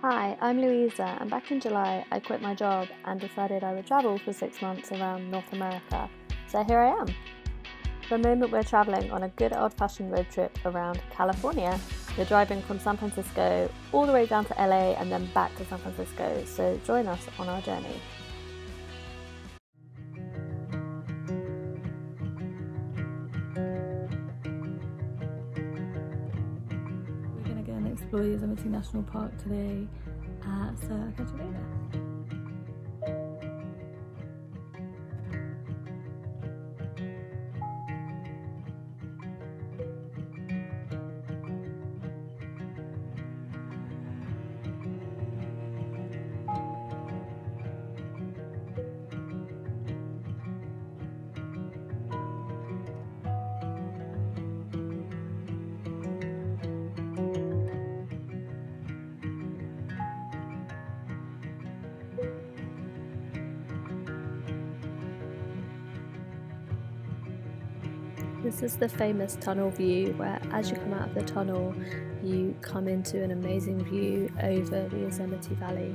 Hi, I'm Luisa, and back in July I quit my job and decided I would travel for six months around North America. So here I am. For the moment we're travelling on a good old fashioned road trip around California. We're driving from San Francisco all the way down to LA and then back to San Francisco, so join us on our journey. Explore Yosemite National Park today, uh, so I'll. This is the famous tunnel view where as you come out of the tunnel you come into an amazing view over the Yosemite Valley.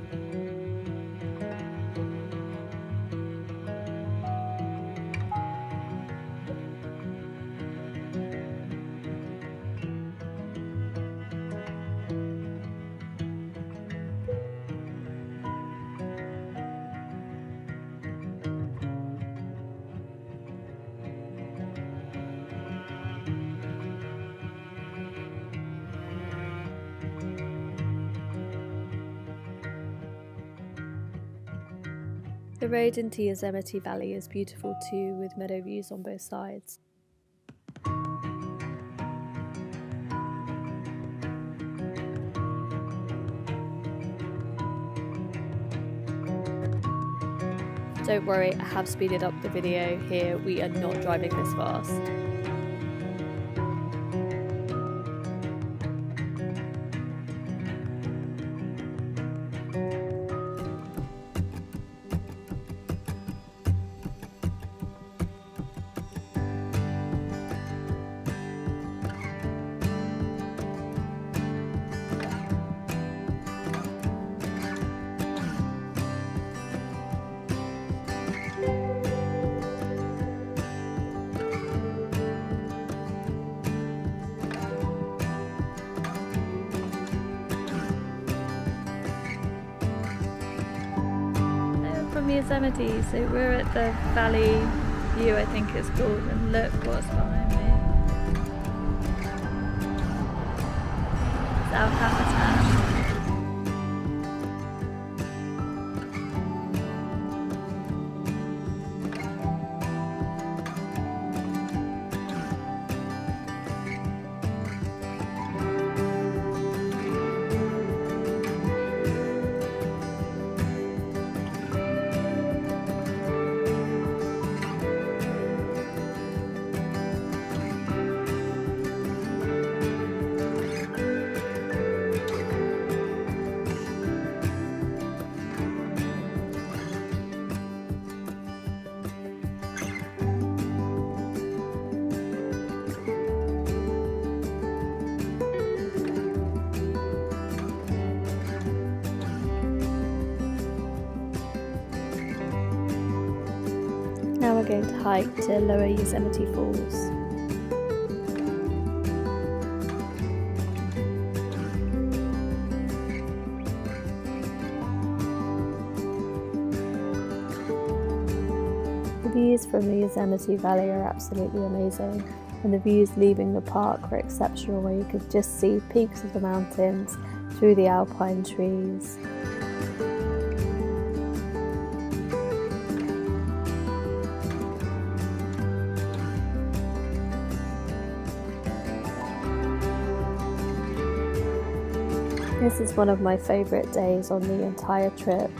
The road into Yosemite Valley is beautiful too, with meadow views on both sides. Don't worry, I have speeded up the video here, we are not driving this fast. Yosemite. So we're at the Valley View, I think it's called, and look what's behind me. It's El We're going to hike to Lower Yosemite Falls. The views from the Yosemite Valley are absolutely amazing and the views leaving the park were exceptional where you could just see peaks of the mountains through the alpine trees. This is one of my favourite days on the entire trip.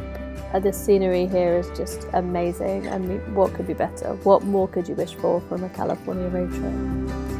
Uh, the scenery here is just amazing. I mean, what could be better? What more could you wish for from a California road trip?